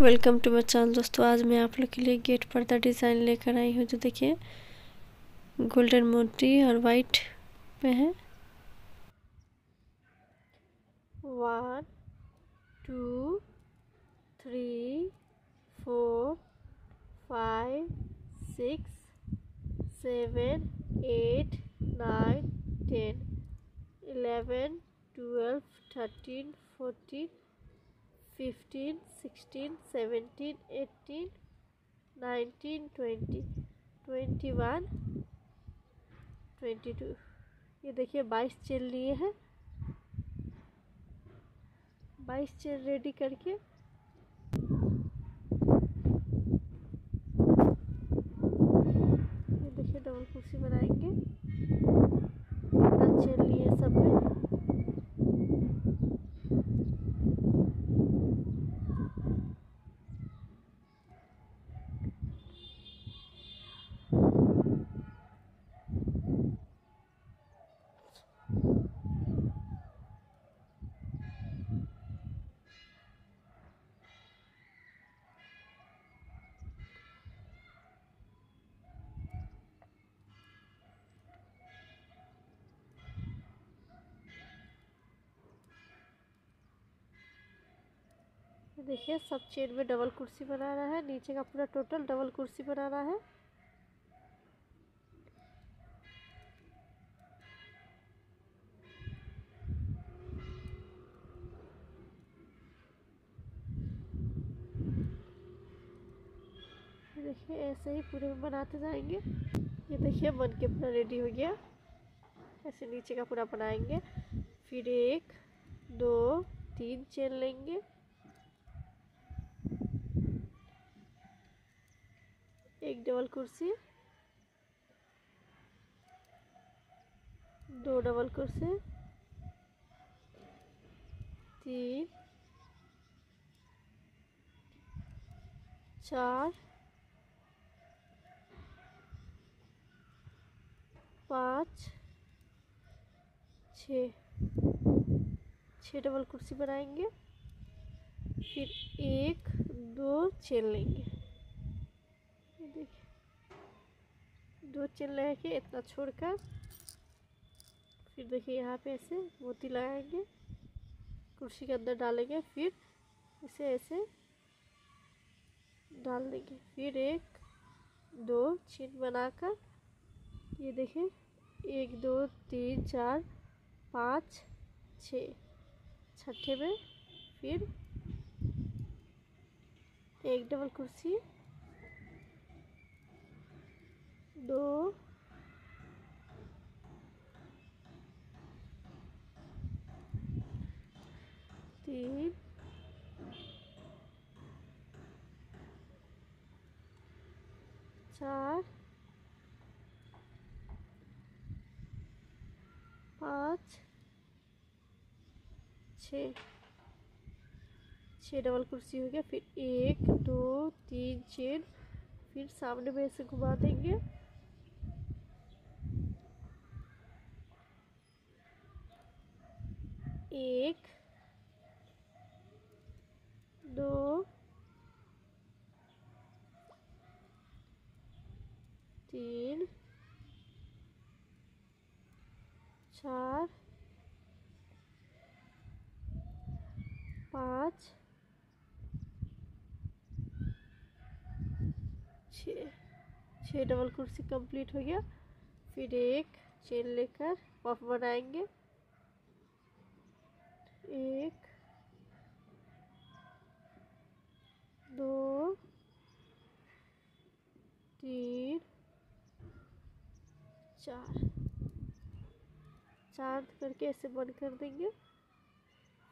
Welcome to my channel दोस्तों, आज मैं आप लोग के लिए गेट पर्दा डिज़ाइन लेकर आई हूँ जो देखिए, गोल्डन मोती और वाइट पे है। One, two, three, four, five, six, seven, eight, nine, ten, eleven, twelve, thirteen, fourteen fifteen sixteen seventeen eighteen nineteen twenty twenty one twenty two ये देखिए बाईस चेन लिए हैं। बाईस चेन रेडी करके देखिए, सब चेन में डबल कुर्सी बना रहा है। नीचे का पूरा टोटल डबल कुर्सी बना रहा है। देखिए, ऐसे ही पूरे में बनाते जाएँगे। ये देखिए, बन के पूरा रेडी हो गया। ऐसे नीचे का पूरा बनाएँगे। फिर एक, दो, तीन चेन लेंगे एक डबल कुर्सी। दो डबल कुर्सी। तीन। चार। पाँच। छ। छः डबल कुर्सी बनाएँगे। फिर एक, दो चेन लेंगे। दो चेन लगा के इतना छोड़कर फिर देखिए यहाँ पे ऐसे मोती लगाएँगे, कुर्सी के अंदर डालेंगे, फिर इसे ऐसे डाल देंगे। फिर एक, दो चिन्ह बनाकर, ये देखिए, एक, दो, तीन, चार, पाँच, छ, छठे में फिर एक डबल कुर्सी दो, तीन, चार, पाँच, छ। छः डबल कुर्सी हो गया, फिर एक, दो, तीन चेन फिर सामने में ऐसे घुमा देंगे। एक, दो, तीन, चार, पाँच, छ, छः डबल कुर्सी कंप्लीट हो गया। फिर एक चेन लेकर पफ बनाएँगे। एक, दो, तीन, चार। चार करके ऐसे बंद कर देंगे।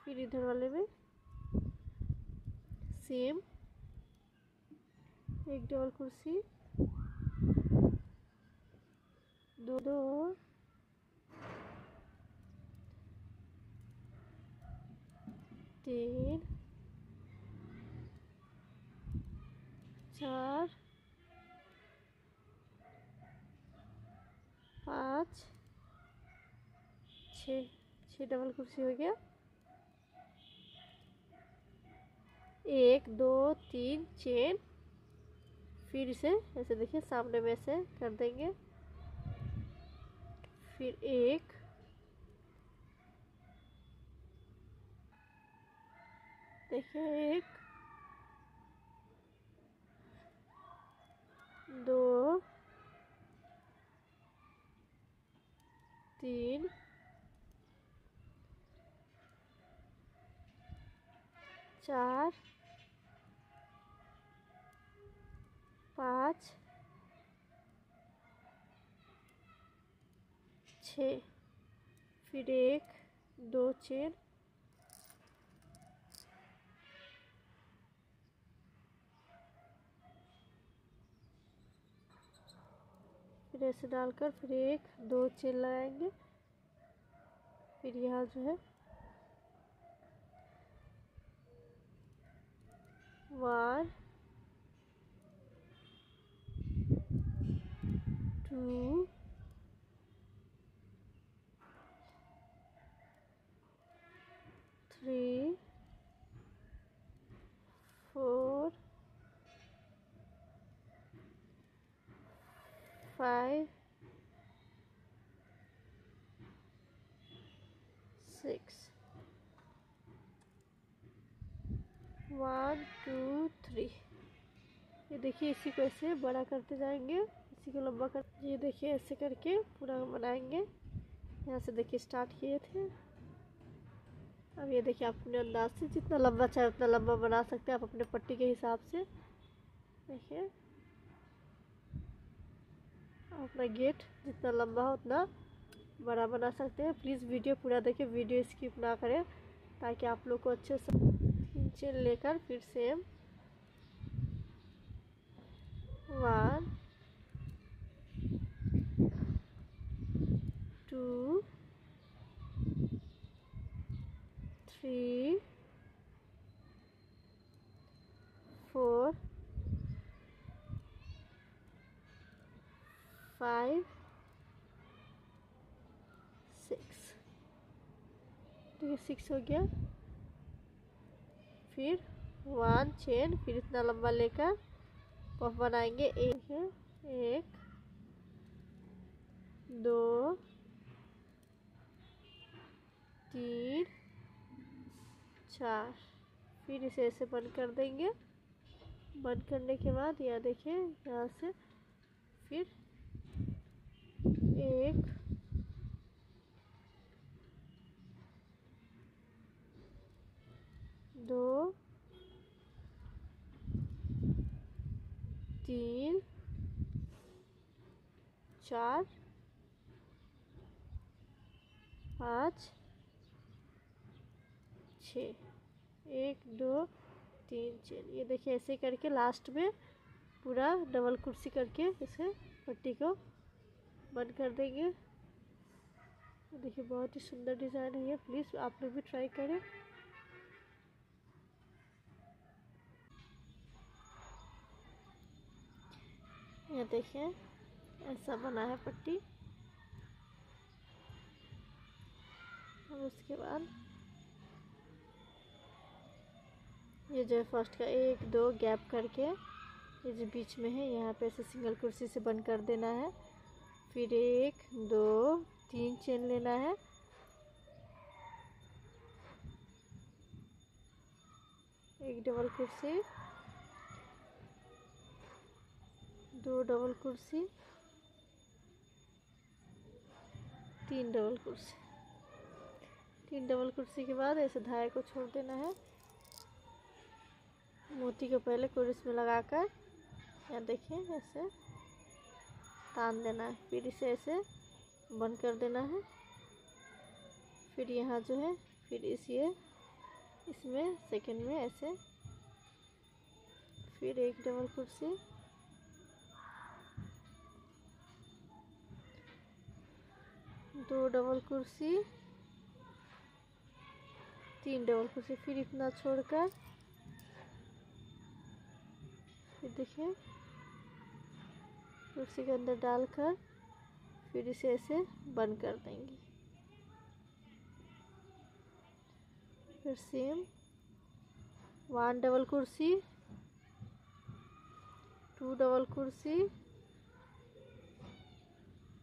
फिर इधर वाले में सेम एक डबल कुर्सी, दो दो तीन, चार, पाँच, छ, छः डबल कुर्सी हो गया। एक, दो, तीन, चेन। फिर इसे, ऐसे देखिए, सामने में ऐसे कर देंगे। फिर एक देखिए एक दो तीन चार पाँच छ फिर एक दो चेन फिर ऐसे डालकर फिर एक, दो चेन लगाएँगे। फिर यहाँ जो है one two three four five, six, one two three ये देखिए इसी को ऐसे बड़ा करते जाएँगे इसी को लंबा कर ये देखिए ऐसे करके पूरा बनाएँगे। यहाँ से देखिए स्टार्ट किए थे। अब ये देखिए आप अपने अंदाज से जितना लंबा चाहे उतना लंबा बना सकते हैं आप अपने पट्टी के हिसाब से। देखिए। अपना गेट, जितना लंबा हो उतना बड़ा बना सकते हैं। प्लीज़ वीडियो पूरा देखें, वीडियो स्किप ना करें, ताकि आप लोग को अच्छे से नीचे लेकर फिर same one two three four five six ठीक सिक्स हो गया। फिर वन चेन फिर इतना लंबा लेकर पफ बनाएँगे। एक है एक, दो, तीन, चार। फिर इसे ऐसे बंद कर देंगे। बंद करने के बाद, यह देखिए, यहाँ से फिर एक, दो, तीन, चार, पाँच, छ। एक, दो, तीन ये देखिए ऐसे करके लास्ट में पूरा डबल कुर्सी करके इसे पट्टी को बंद कर देंगे। देखिए, बहुत ही सुंदर डिज़ाइन है ये। प्लीज़ आप लोग भी ट्राई करें। ये देखिए, ऐसा बना है पट्टी। और उसके बाद ये जो है फ़र्स्ट का एक, दो गैप करके, ये जो बीच में है, यहाँ पे ऐसे सिंगल कुर्सी से बंद कर देना है। फिर एक, दो, तीन चेन लेना है। एक डबल कुर्सी, दो डबल कुर्सी, तीन डबल कुर्सी। तीन डबल कुर्सी के बाद ऐसे धागे को छोड़ देना है। मोती को पहले कुर्स में लगाकर यहाँ देखिए ऐसे। तान देना है। फिर इसे ऐसे बंद कर देना है। फिर यहाँ जो है, फिर इस इसमें सेकंड में ऐसे। फिर एक डबल कुर्सी। दो डबल कुर्सी। तीन डबल कुर्सी। फिर इतना छोड़कर, फिर देखिए। कुर्सी के अंदर डालकर फिर इसे ऐसे बंद कर देंगे। फिर सेम वन डबल कुर्सी टू डबल कुर्सी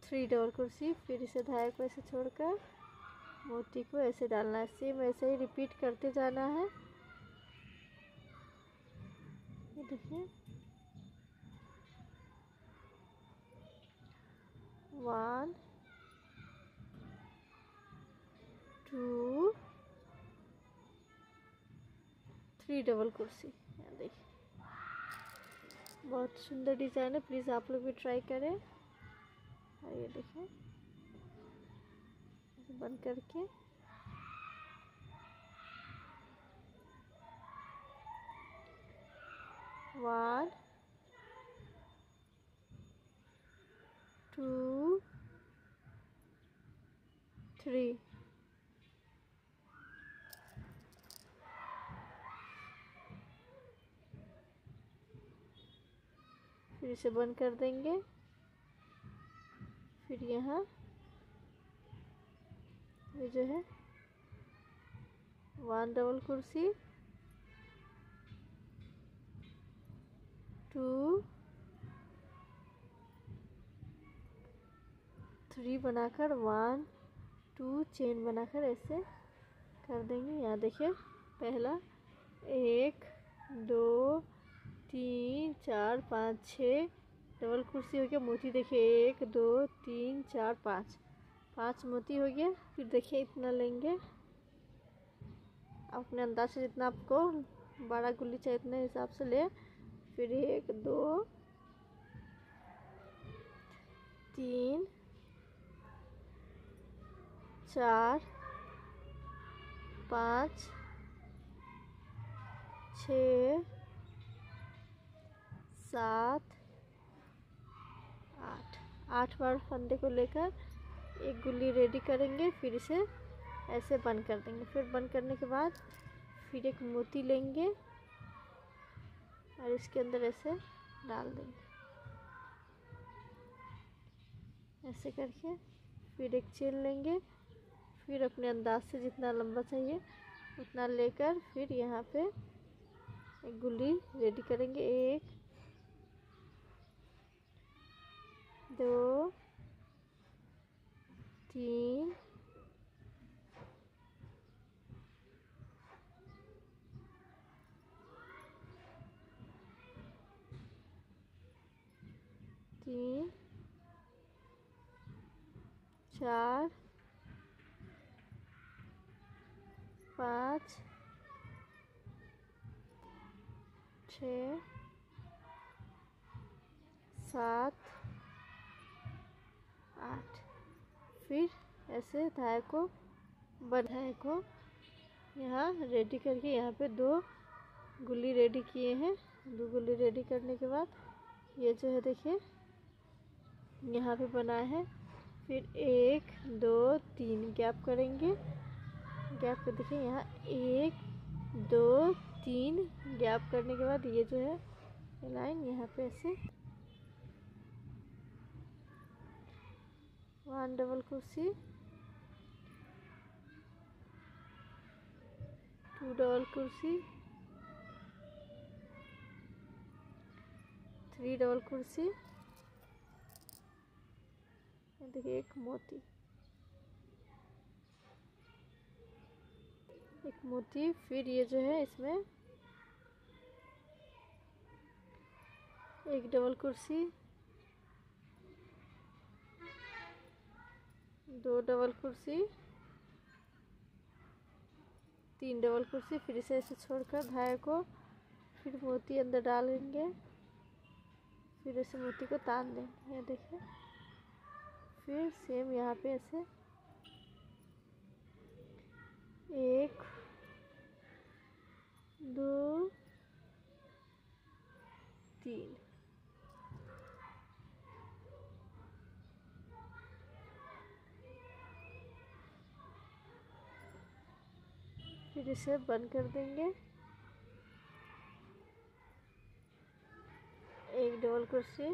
थ्री डबल कुर्सी, फिर इसे धागे को ऐसे छोड़कर मोती को ऐसे डालना है। सेम ऐसे ही रिपीट करते जाना है। देखिए। वन टू थ्री डबल कुर्सी देखिए बहुत सुंदर डिज़ाइन है प्लीज़ आप लोग भी ट्राई करें। और ये देखिए बंद करके। वन टू थ्री फिर इसे बंद कर देंगे। फिर यहाँ, ये जो है वन डबल कुर्सी टू थ्री बनाकर वन टू चेन बनाकर ऐसे कर देंगे। यहाँ देखिए, पहला, एक, दो, तीन, चार, पाँच छः डबल कुर्सी हो गया, मोती देखिए, एक, दो, तीन, चार, पाँच। पाँच मोती हो गया, फिर देखिए इतना लेंगे। अपने अंदाज से जितना आपको बड़ा गुल्ली चाहिए इतने हिसाब से ले। फिर एक, दो, तीन चार, पाँच, छ, सात, आठ। आठ बार फंदे को लेकर एक गुल्ली रेडी करेंगे, फिर इसे ऐसे बंद कर देंगे। फिर बंद करने के बाद फिर एक मोती लेंगे और इसके अंदर ऐसे डाल देंगे। ऐसे करके फिर एक चेन लेंगे। फिर अपने अंदाज से जितना लंबा चाहिए, उतना लेकर फिर यहाँ पे एक गुल्ली रेडी करेंगे। एक, दो, तीन तीन, चार पाँच, छ, सात, आठ। फिर ऐसे धागे को बधाए को यहाँ रेडी करके यहाँ पे दो गुल्ली रेडी किए हैं। दो गुल्ली रेडी करने के बाद ये जो है देखिए, यहाँ पे बनाए हैं। फिर एक, दो, तीन। गैप करेंगे। गैप कर देखिए यहाँ एक, दो, तीन गैप करने के बाद ये जो है लाइन यहाँ पे ऐसे। वन डबल कुर्सी। टू डबल कुर्सी। थ्री डबल कुर्सी। देखिए एक मोती। एक मोती, फिर ये जो है इसमें एक डबल कुर्सी, दो डबल कुर्सी, तीन डबल कुर्सी, फिर इसे ऐसे छोड़कर धागे को फिर मोती अंदर डालेंगे। फिर ऐसे मोती को तान देंगे, ये देखिए। फिर सेम यहाँ पे ऐसे एक दो तीन। फिर इसे बंद कर देंगे। एक डबल कुर्सी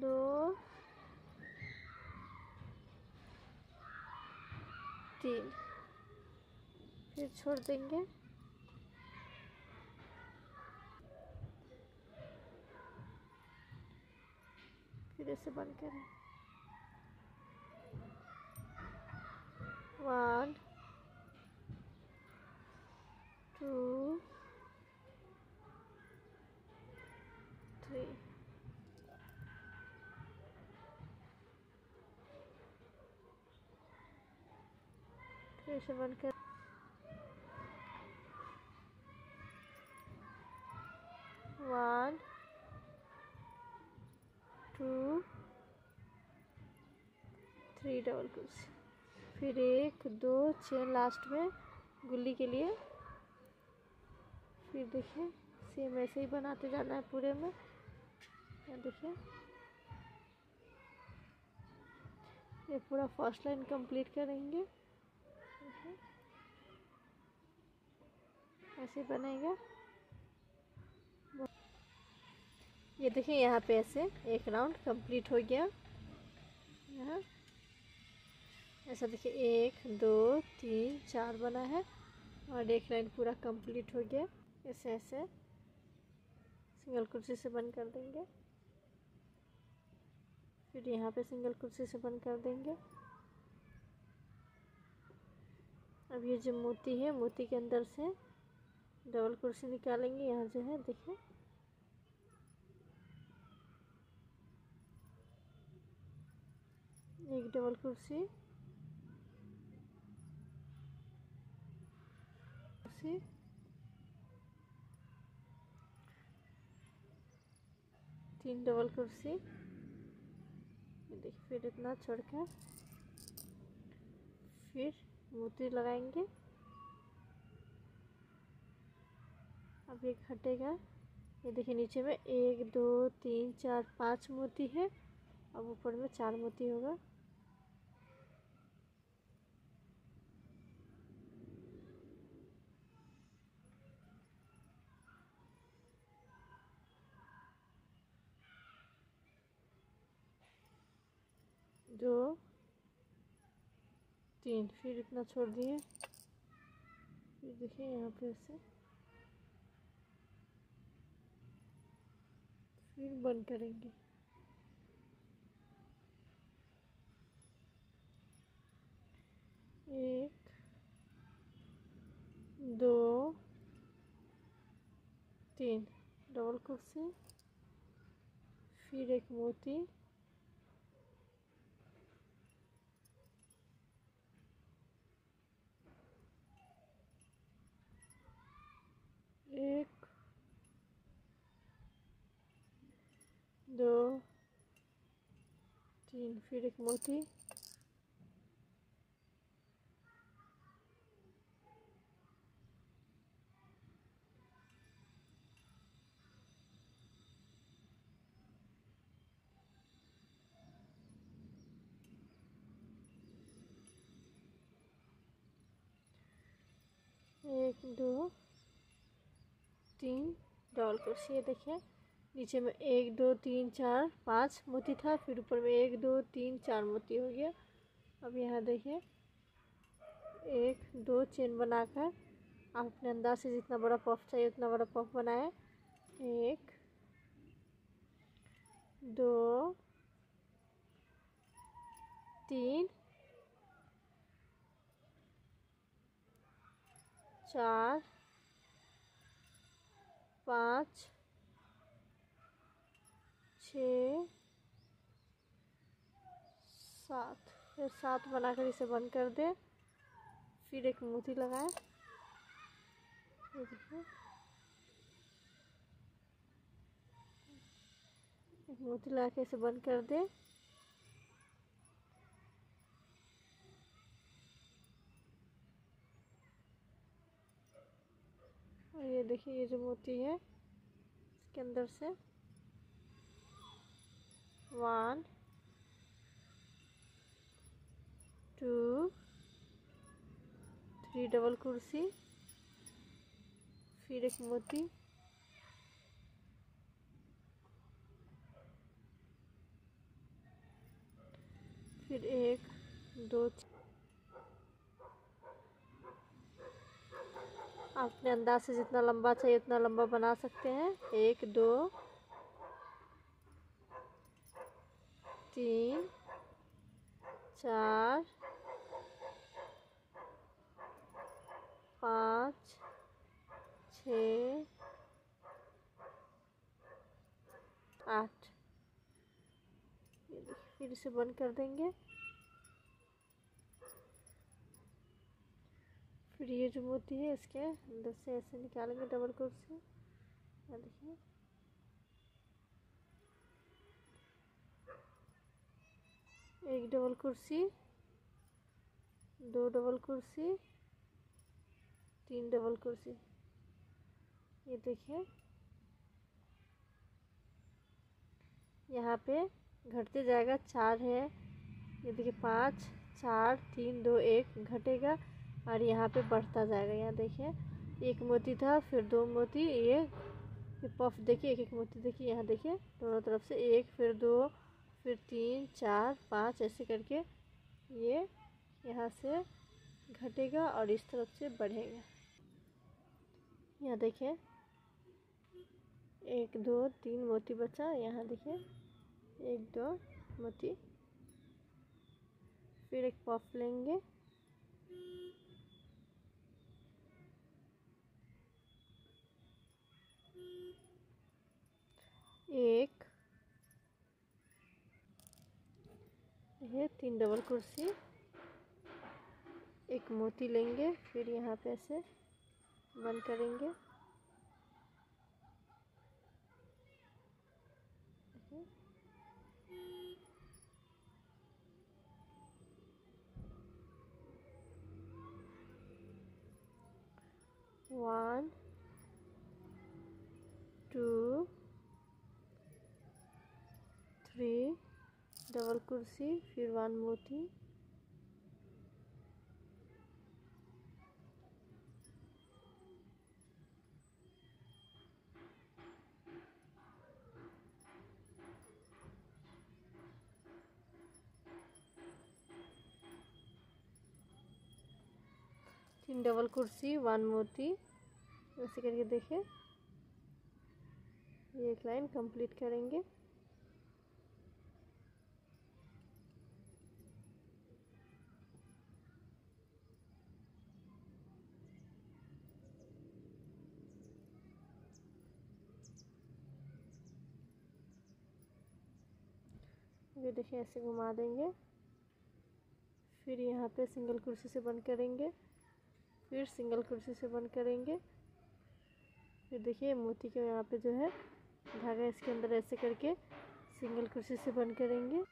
दो तीन फिर छोड़ देंगे। फिर इसे बंद करें। वन टू थ्री फिर इसे बंद कर वन टू थ्री डबल कुर्सी। फिर एक, दो चेन लास्ट में गुल्ली के लिए। फिर देखिए सेम ऐसे ही बनाते जाना है पूरे में। देखिए। ये पूरा फ़र्स्ट लाइन कंप्लीट करेंगे। ऐसे बनेगा। ये देखिए, यहाँ पे ऐसे एक राउंड कंप्लीट हो गया। यहाँ। ऐसा देखिए, एक, दो, तीन, चार बना है और एक लाइन पूरा कंप्लीट हो गया। ऐसे ऐसे सिंगल कुर्सी से बंद कर देंगे। फिर यहाँ पे सिंगल कुर्सी से बंद कर देंगे। अब ये जो मोती है, मोती के अंदर से डबल कुर्सी निकालेंगे। यहाँ जो है, देखिए। एक डबल कुर्सी। कुर्सी तीन डबल कुर्सी। देखिए, फिर इतना छोड़कर फिर मोती लगाएँगे। अब ये हटेगा ये देखिए, नीचे में एक, दो, तीन, चार, पाँच मोती है। अब ऊपर में चार मोती होगा। दो। तीन, फिर इतना छोड़ दिए। फिर देखिए यहाँ पे ऐसे। फिर बंद करेंगे। एक, दो, तीन। डबल कुर्सी फिर एक मोती। एक दो तीन फिर एक मोती। एक दो तीन डबल क्रोशिया देखिए। नीचे में एक, दो, तीन, चार, पाँच मोती था, फिर ऊपर में एक, दो, तीन, चार मोती हो गया। अब यहाँ देखिए, एक, दो चेन बनाकर आप अपने अंदाज से जितना बड़ा पफ चाहिए, उतना बड़ा पफ बनाए एक, दो, तीन, चार पाँच, छ, सात। फिर सात बनाकर इसे बंद कर दे। फिर एक मोती लगाए। एक मोती लगा के इसे बंद कर दे। और ये देखिए, ये जो मोती है, इसके अंदर से। वन टू थ्री डबल कुर्सी, फिर एक मोती। फिर एक, दो अपने अंदाज से जितना लंबा चाहिए, उतना लंबा बना सकते हैं। एक, दो, तीन, चार, पाँच, छ, आठ। फिर इसे बंद कर देंगे। फिर जो मोती है इसके, अंदर से ऐसे निकालेंगे डबल कोट से देखिए। एक डबल कुर्सी दो डबल कुर्सी तीन डबल कुर्सी ये देखिए। यहाँ पे घटते जाएगा, चार है। ये देखिए, पाँच, चार, तीन, दो, एक, घटेगा। और यहाँ पे बढ़ता जाएगा यहाँ देखिए, एक मोती था, फिर दो मोती ये पफ, देखिए एक एक मोती, देखिए, यहाँ देखिए, दोनों तरफ़ से एक, फिर दो, फिर तीन, चार, पाँच, ऐसे करके ये यहाँ से घटेगा और इस तरफ़ से बढ़ेगा। यहाँ देखिए, एक, दो, तीन मोती बचा, यहाँ देखिए, एक, दो मोती, फिर एक पफ लेंगे। एक, ये तीन डबल कुर्सी, एक मोती लेंगे, फिर यहाँ पे ऐसे बंद करेंगे। वन टू थ्री डबल कुर्सी, फिर वन मोती तीन डबल कुर्सी, वन मोती ऐसे करके देखिए ये एक लाइन कंप्लीट करेंगे। ये देखिए ऐसे घुमा देंगे। फिर यहाँ पे सिंगल कुर्सी से बंद करेंगे। फिर सिंगल कुर्सी से बंद करेंगे। फिर देखिए, मोती के यहाँ पे जो है, धागा इसके अंदर ऐसे करके सिंगल कुर्सी से बंद करेंगे।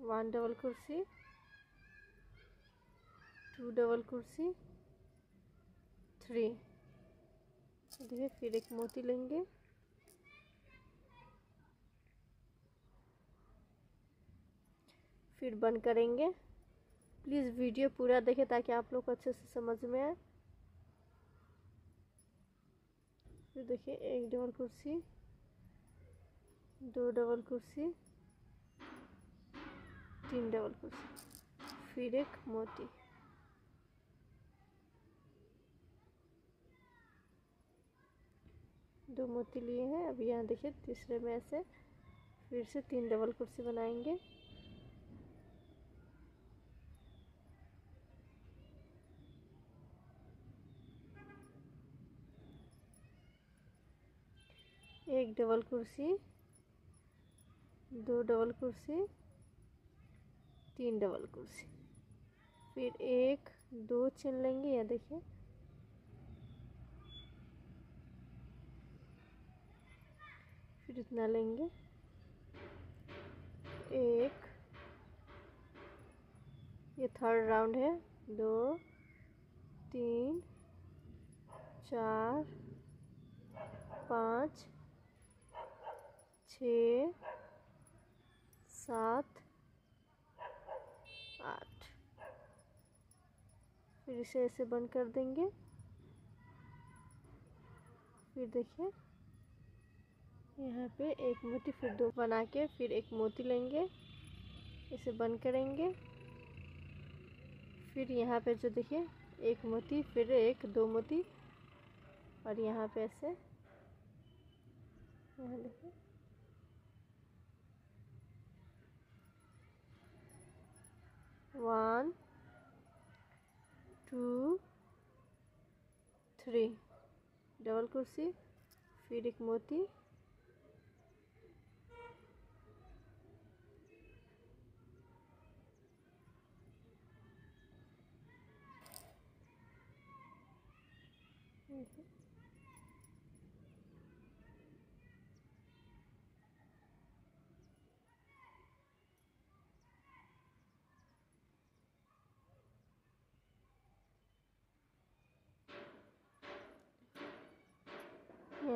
वन डबल कुर्सी, टू डबल कुर्सी, थ्री। देखिए, फिर एक मोती लेंगे। फिर बंद करेंगे। प्लीज़ वीडियो पूरा देखें ताकि आप लोग को अच्छे से समझ में आए। फिर देखिए, एक डबल कुर्सी, दो डबल कुर्सी, तीन डबल कुर्सी, फिर एक मोती। दो मोती लिए हैं, अब यहाँ देखिए तीसरे में ऐसे फिर से तीन डबल कुर्सी बनाएँगे। एक डबल कुर्सी, दो डबल कुर्सी, तीन डबल कुर्सी। फिर एक, दो चुन लेंगे, या देखिए। फिर इतना लेंगे। एक, ये थर्ड राउंड है। दो, तीन, चार, पाँच छ, सात, आठ। फिर इसे ऐसे बंद कर देंगे। फिर देखिए, यहाँ पे एक मोती फिर दो बना के फिर एक मोती लेंगे। इसे बंद करेंगे। फिर यहाँ पे जो देखिए, एक मोती, फिर एक, दो मोती। और यहाँ पे ऐसे। यहाँ देखिए। वन टू थ्री डबल कुर्सी फिर एक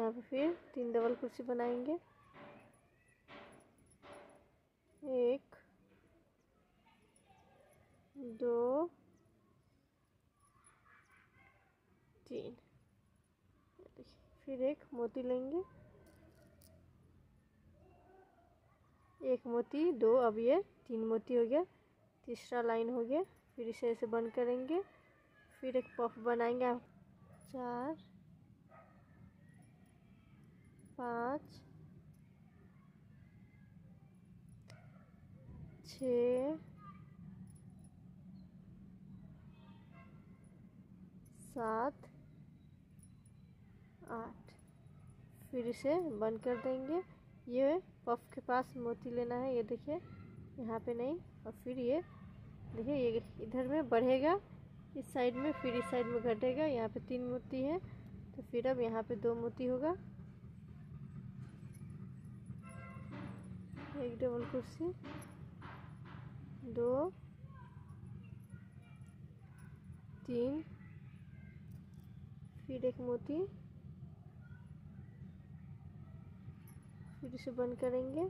यहाँ पे फिर तीन डबल कुर्सी बनाएँगे। एक, दो, तीन। फिर एक मोती लेंगे। एक मोती, दो, अब ये तीन मोती हो गया। तीसरा लाइन हो गया। फिर इसे ऐसे बंद करेंगे। फिर एक पफ बनाएँगे चार पाँच, छ, सात, आठ। फिर इसे बंद कर देंगे। ये पफ के पास मोती लेना है, ये देखिए। यहाँ पे नहीं, और फिर ये देखिए, ये इधर में बढ़ेगा, इस साइड में, फिर इस साइड में घटेगा। यहाँ पे तीन मोती है तो फिर अब यहाँ पे दो मोती होगा। एक डबल कुर्सी दो तीन फिर एक मोती फिर इसे बंद करेंगे।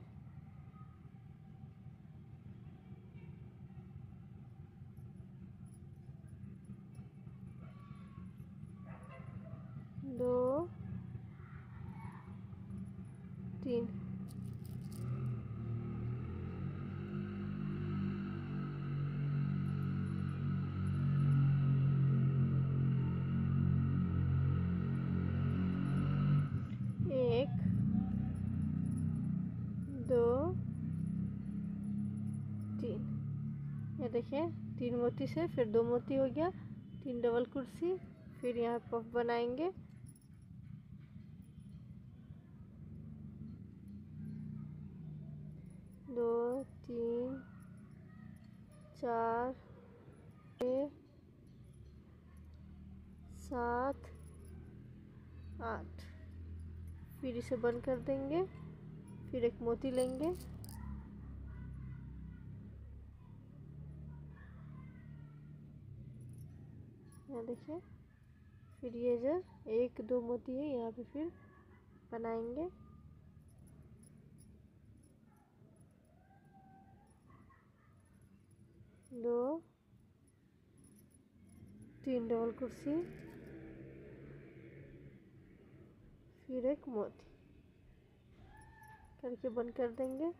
देखिए तीन मोती से, फिर दो मोती हो गया, तीन डबल कुर्सी, फिर यहाँ पफ बनाएँगे। दो, तीन, चार, छः, सात, आठ। फिर इसे बंद कर देंगे, फिर एक मोती लेंगे। देखिए। फिर ये जो एक, दो मोती है, यहाँ पे फिर बनाएँगे। दो, तीन डबल कुर्सी। फिर एक मोती। करके बंद कर देंगे।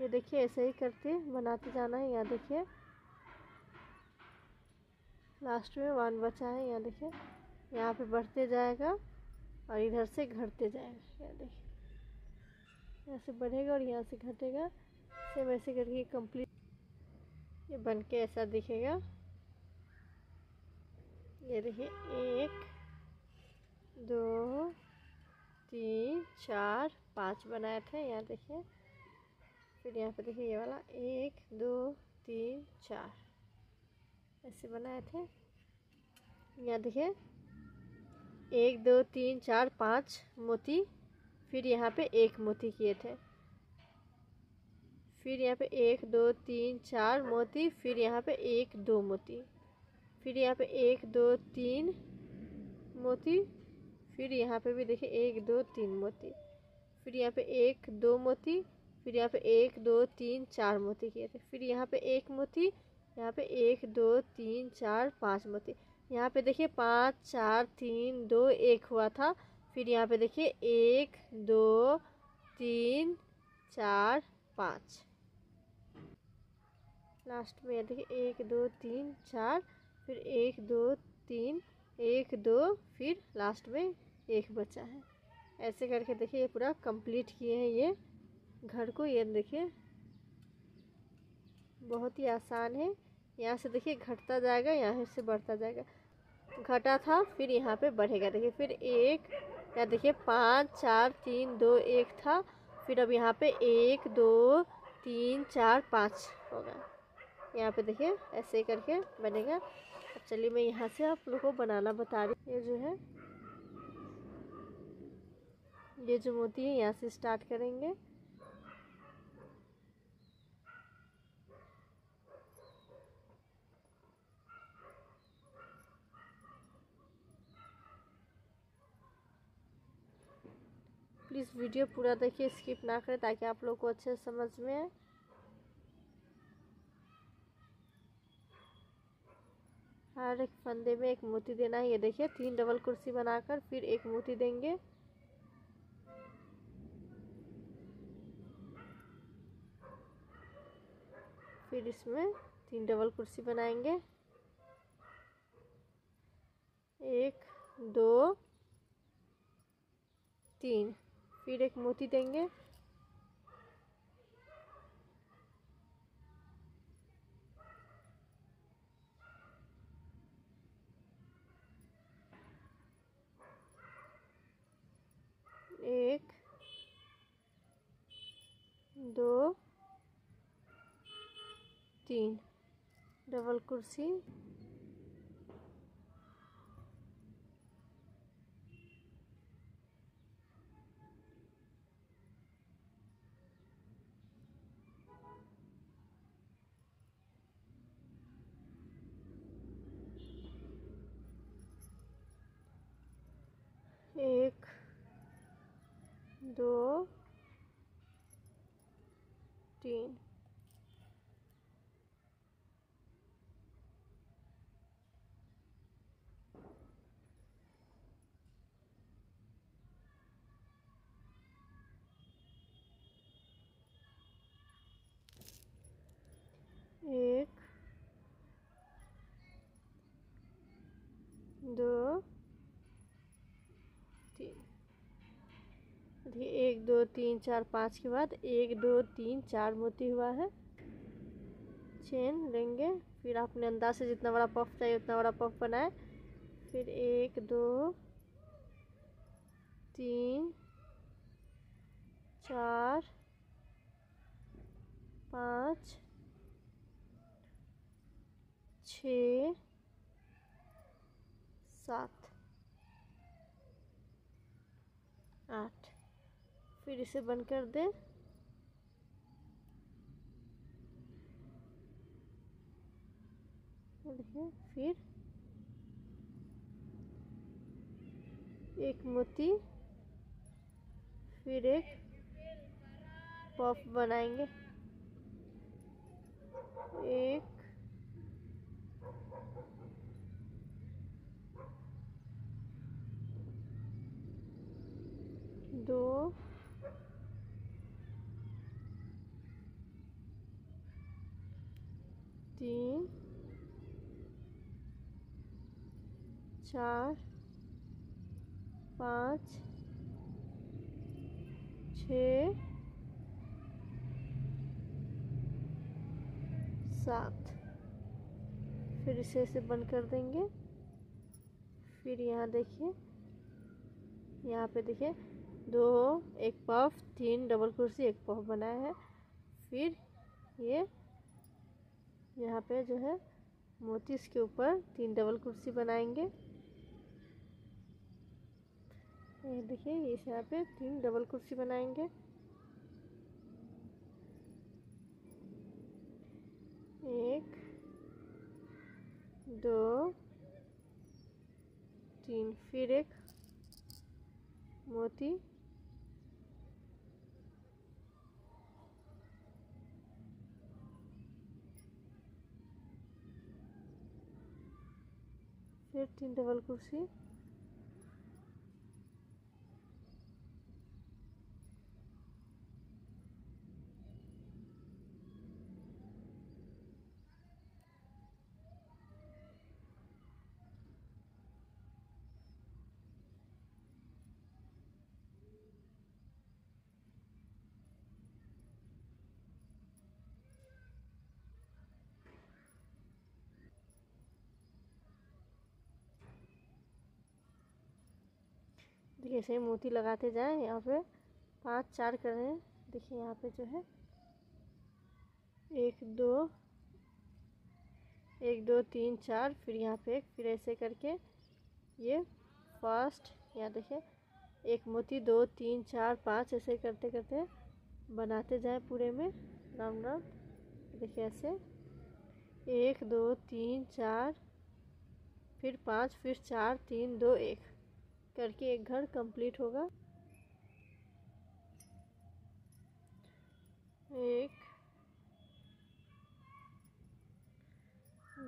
ये देखिए, ऐसे ही करते, बनाते जाना है, यहाँ देखिए। लास्ट में वन बचा है, यहाँ देखिए। यहाँ पे बढ़ते जाएगा और इधर से घटते जाएगा, यहाँ देखिए। यहाँ से बढ़ेगा और यहाँ से घटेगा। सेम ऐसे करके कंप्लीट ये बन के ऐसा दिखेगा। ये देखिए, एक, दो, तीन, चार, पाँच बनाए थे, यहाँ देखिए। फिर यहाँ पे देखिए ये वाला, एक, दो, तीन, चार। ऐसे बनाए थे। यहाँ देखिए। एक, दो, तीन, चार, पाँच मोती। फिर यहाँ पे एक मोती किए थे। फिर यहाँ पे एक, दो, तीन, चार मोती। फिर यहाँ पे एक, दो मोती। फिर यहाँ पे एक, दो, तीन मोती। फिर यहाँ पे भी देखिए एक, दो, तीन मोती। फिर यहाँ पे एक, दो मोती। फिर यहाँ पे एक, दो, तीन, चार मोती किए थे। फिर यहाँ पे एक मोती। यहाँ पे एक, दो, तीन, चार, पाँच मोती। यहाँ पे देखिए पाँच, चार, तीन, दो, एक हुआ था। फिर यहाँ पे देखिए एक, दो, तीन, चार, पाँच। लास्ट में देखिए एक, दो, तीन, चार, फिर एक, दो, तीन, एक, दो, फिर लास्ट में एक बचा है। ऐसे करके देखिए ये पूरा कंप्लीट किए हैं ये घर को। ये देखिए बहुत ही आसान है। यहाँ से देखिए घटता जाएगा, यहाँ से बढ़ता जाएगा। घटा था, फिर यहाँ पे बढ़ेगा। देखिए, फिर एक, या देखिए पाँच, चार, तीन, दो, एक था। फिर अब यहाँ पे एक, दो, तीन, चार, पाँच होगा। यहाँ पे देखिए, ऐसे करके बनेगा। अब चलिए मैं यहाँ से आप लोगों को बनाना बता रही ये जो है, ये जो मोती है, यहाँ से स्टार्ट करेंगे। प्लीज़ वीडियो पूरा देखिए, स्किप ना करें ताकि आप लोग को अच्छे से समझ में आए। हर एक फंदे में एक मोती देना है। ये देखिए, तीन डबल कुर्सी बनाकर फिर एक मोती देंगे। फिर इसमें तीन डबल कुर्सी बनाएँगे। एक, दो, तीन। फिर एक मोती देंगे। एक दो तीन। डबल कुर्सी। एक दो तीन। एक दो तीन देखिए एक, दो, तीन, चार, पाँच के बाद एक, दो, तीन, चार मोती हुआ है। चेन लेंगे। फिर आपने अंदाज से जितना बड़ा पफ चाहिए उतना बड़ा पफ बनाए। फिर एक, दो, तीन, चार, पाँच, छ, सात, आठ। फिर इसे बंद कर दें। फिर एक मोती फिर एक पफ बनाएँगे। एक दो तीन, चार, पाँच, छ, सात। फिर इसे ऐसे बंद कर देंगे। फिर यहाँ देखिए, यहाँ पे देखिए, दो, एक पफ तीन, डबल कुर्सी, एक पफ बनाया है। फिर ये यहाँ पे जो है मोती इसके ऊपर तीन डबल कुर्सी बनाएँगे। ये देखिए इस यहाँ पे तीन डबल कुर्सी बनाएँगे। एक, दो, तीन, फिर एक मोती। फिर तीन डबल कुर्सी देखिए, ऐसे मोती लगाते जाएँ यहाँ पे। पाँच चार कर रहे हैं। देखिए, यहाँ पे जो है। एक, दो। एक, दो, तीन, चार। फिर यहाँ पे फिर ऐसे करके ये फ़र्स्ट यहाँ देखिए। एक मोती, दो, तीन, चार, पाँच ऐसे करते करते बनाते जाएँ पूरे में। राउंड राउंड देखिए, ऐसे। एक, दो, तीन, चार। फिर पाँच, फिर चार, तीन, दो, एक। करके एक घर कंप्लीट होगा। एक,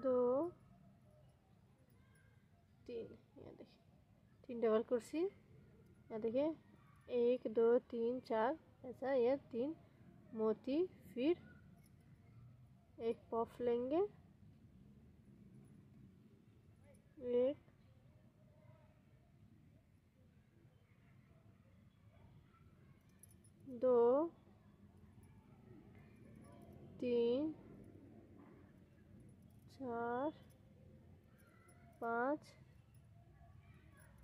दो, तीन, यहाँ देखिए, तीन डबल कुर्सी, यहाँ देखिए, एक, दो, तीन, चार, ऐसा यह तीन, मोती, फिर एक पफ लेंगे। एक दो, तीन, चार, पाँच,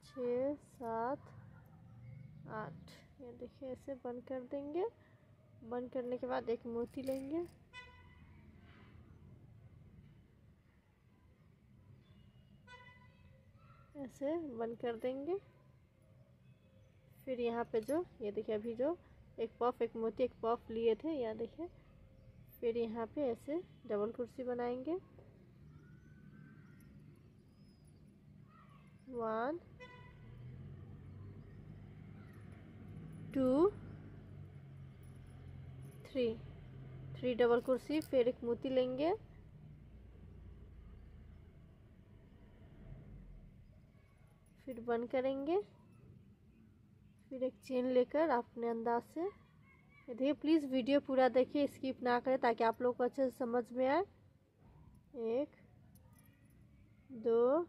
छ, सात, आठ। ये देखिए ऐसे बंद कर देंगे। बंद करने के बाद एक मोती लेंगे। ऐसे बंद कर देंगे। फिर यहाँ पे जो, ये देखिए, अभी जो एक पफ एक मोती, एक पफ लिए थे यहाँ देखिए फिर यहाँ पे ऐसे डबल कुर्सी बनाएँगे। One two three three double कुर्सी, फिर एक मोती लेंगे। फिर बंद करेंगे। फिर एक चेन लेकर अपने अंदाज से, देखिए प्लीज़ वीडियो पूरा देखिए स्किप ना करें ताकि आप लोग को अच्छे से समझ में आए। एक, दो,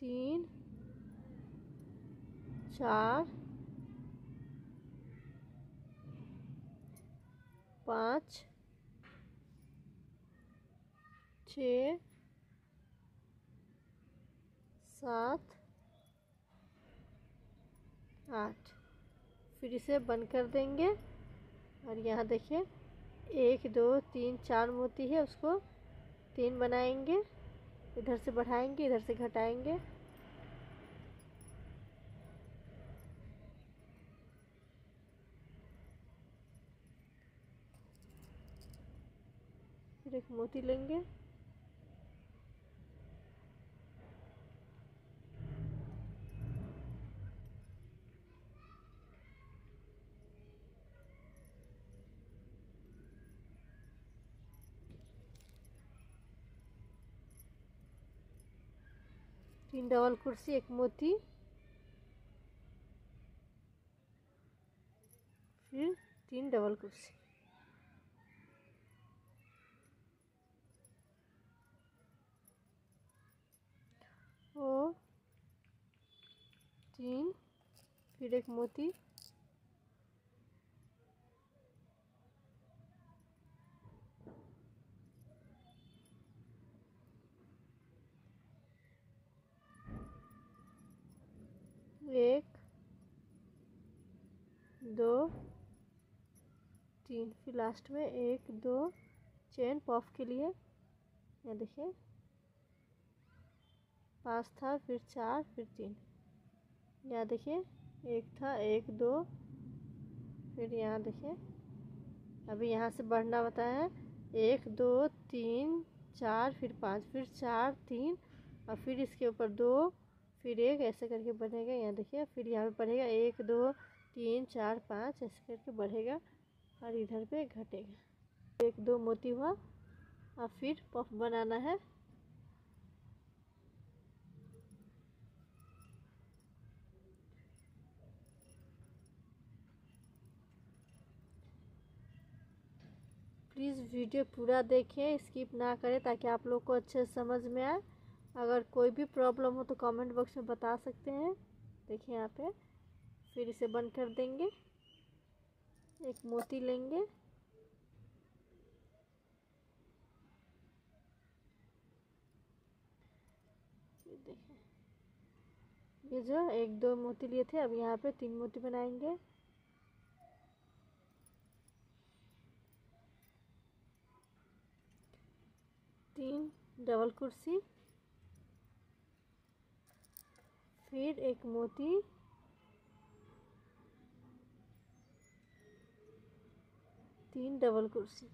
तीन, चार, पाँच, छ, सात आठ। फिर इसे बंद कर देंगे। और यहाँ देखिए, एक, दो, तीन, चार मोती है, उसको तीन बनाएँगे। इधर से बढ़ाएँगे, इधर से घटाएँगे। फिर एक मोती लेंगे। तीन डबल कुर्सी एक मोती फिर तीन डबल कुर्सी और तीन फिर एक मोती एक, दो, तीन। फिर लास्ट में एक, दो चेन पॉफ के लिए। ये देखिए। पाँच था, फिर चार, फिर तीन। यहाँ देखिए। एक था, एक, दो। फिर यहाँ देखिए। अभी यहाँ से बढ़ना बताया। है एक, दो, तीन, चार, फिर पाँच। फिर चार, तीन और फिर इसके ऊपर दो फिर एक ऐसे करके बढ़ेगा, यहाँ देखिए, फिर यहाँ पे बढ़ेगा, एक, दो, तीन, चार, पाँच, ऐसे करके बढ़ेगा और इधर पे घटेगा। एक, दो मोती हुआ और फिर पफ बनाना है। प्लीज़ वीडियो पूरा देखें, स्किप ना करें ताकि आप लोग को अच्छे समझ में आए। अगर कोई भी प्रॉब्लम हो तो कमेंट बॉक्स में बता सकते हैं। देखिए यहाँ पे, फिर इसे बंद कर देंगे। एक मोती लेंगे। ये जो एक दो मोती लिए थे, अब यहाँ पे तीन मोती बनाएँगे। तीन डबल कुर्सी। फिर एक मोती। तीन डबल कुर्सी।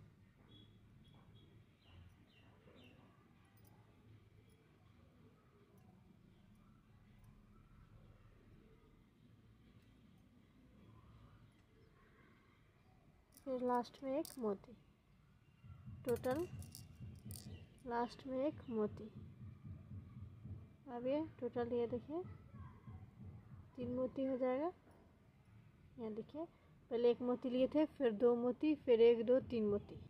फिर लास्ट में एक मोती। टोटल लास्ट में एक मोती। अब ये टोटल ये देखिए। तीन मोती हो जाएगा। यहाँ देखिए, पहले एक मोती लिए थे, फिर दो मोती, फिर एक, दो, तीन मोती।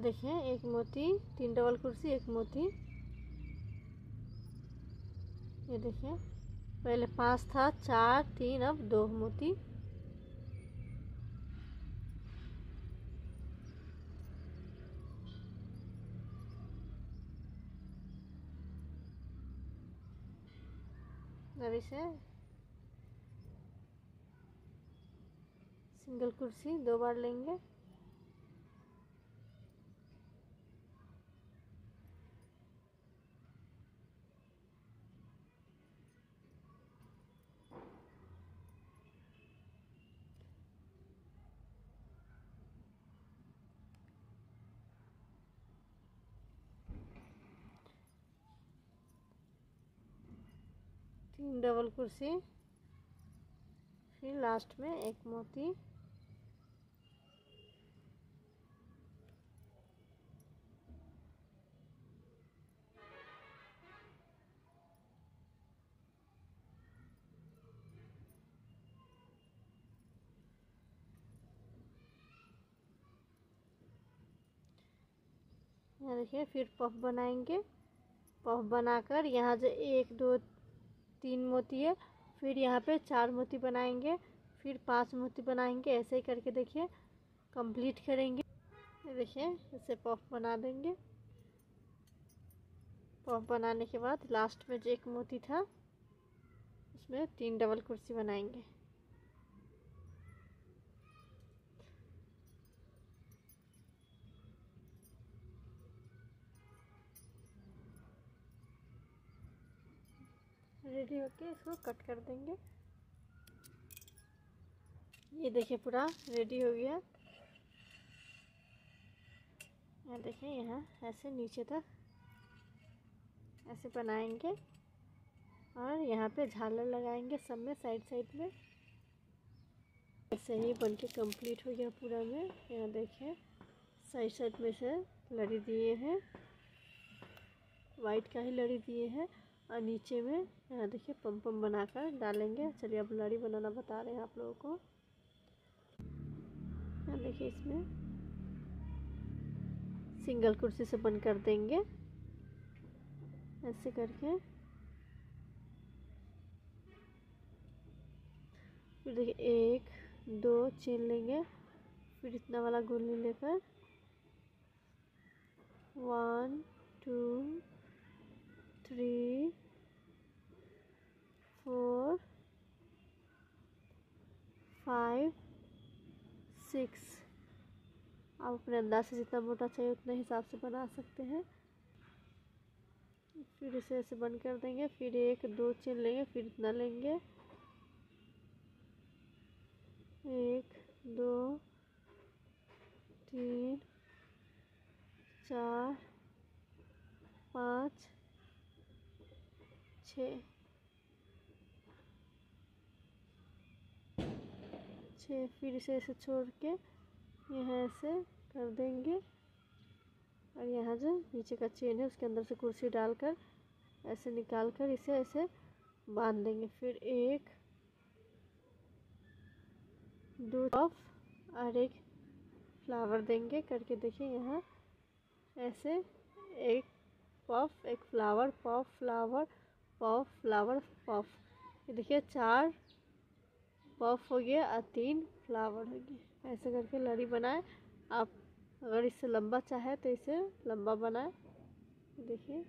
देखिए, एक मोती, तीन डबल कुर्सी, एक मोती। ये देखिए, पहले पाँच था, चार, तीन, अब दो मोती। अब सिंगल कुर्सी, दो बार लेंगे। डबल कुर्सी, फिर लास्ट में एक मोती देखिए, फिर पफ बनाएँगे। पफ बनाकर यहाँ जो एक, दो तीन मोती है, फिर यहाँ पे चार मोती बनाएँगे, फिर पाँच मोती बनाएँगे, ऐसे ही करके देखिए कंप्लीट करेंगे। देखिए ऐसे पफ बना देंगे। पफ बनाने के बाद लास्ट में जो एक मोती था, उसमें तीन डबल कुर्सी बनाएँगे। रेडी होके इसको कट कर देंगे। ये देखिए पूरा रेडी हो गया। यहाँ देखिए यहाँ ऐसे नीचे तक ऐसे बनाएँगे और यहाँ पे झालर लगाएँगे सब में साइड साइड में। ऐसे ही बन के कंप्लीट हो गया पूरा में। यहाँ देखिए साइड साइड में से लड़ी दिए हैं। वाइट का ही लड़ी दिए हैं। और नीचे में, यहाँ देखिए पम पम बनाकर डालेंगे। चलिए, अब लड़ी बनाना बता रहे हैं आप लोगों को। यहाँ देखिए, इसमें सिंगल कुर्सी से बंद कर देंगे। ऐसे करके। फिर देखिए, एक, दो चेन लेंगे। फिर इतना वाला गोली लेकर। One, two three four five six आप अपने अंदाज से जितना मोटा चाहिए उतने हिसाब से बना सकते हैं। फिर इसे ऐसे बंद कर देंगे, फिर एक, दो चेन लेंगे, फिर इतना लेंगे। एक, दो, तीन, चार, पाँच छ। छः फिर से ऐसे छोड़ के यहाँ ऐसे कर देंगे। और यहाँ जो नीचे का चेन है, उसके अंदर से कुर्सी डालकर ऐसे निकाल कर इसे ऐसे बाँध देंगे। फिर एक, दो, ऑफ़, और एक फ्लावर देंगे करके देखिए यहाँ ऐसे एक पफ, एक flower, puff, flower puff, flower puff. ये देखिए, चार पफ हो गया और तीन फ्लावर हो गया ऐसे करके लड़ी बनाए। आप अगर इससे लंबा चाहे तो इसे लंबा बनाए। देखिए।